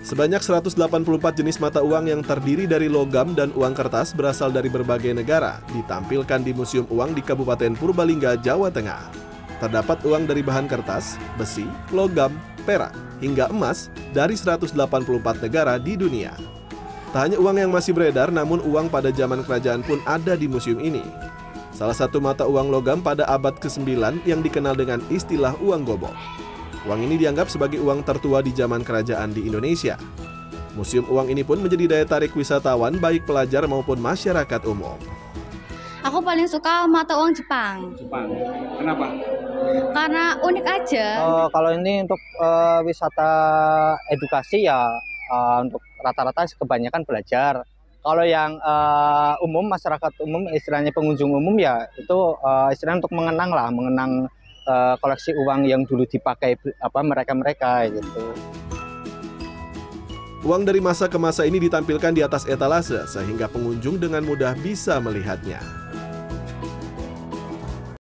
Sebanyak 184 jenis mata uang yang terdiri dari logam dan uang kertas berasal dari berbagai negara ditampilkan di Museum Uang di Kabupaten Purbalingga, Jawa Tengah. Terdapat uang dari bahan kertas, besi, logam, perak, hingga emas dari 184 negara di dunia. Tak hanya uang yang masih beredar, namun uang pada zaman kerajaan pun ada di museum ini. Salah satu mata uang logam pada abad ke-9 yang dikenal dengan istilah uang gobok. Uang ini dianggap sebagai uang tertua di zaman kerajaan di Indonesia. Museum uang ini pun menjadi daya tarik wisatawan baik pelajar maupun masyarakat umum. Aku paling suka mata uang Jepang Jepang. Kenapa? karena unik aja. Eh, kalau ini untuk eh, wisata edukasi ya eh, untuk rata-rata kebanyakan belajar. Kalau yang eh, umum masyarakat umum istilahnya pengunjung umum ya itu eh, istilahnya untuk mengenang lah, mengenang eh, koleksi uang yang dulu dipakai apa mereka-mereka gitu. Uang dari masa ke masa ini ditampilkan di atas etalase sehingga pengunjung dengan mudah bisa melihatnya.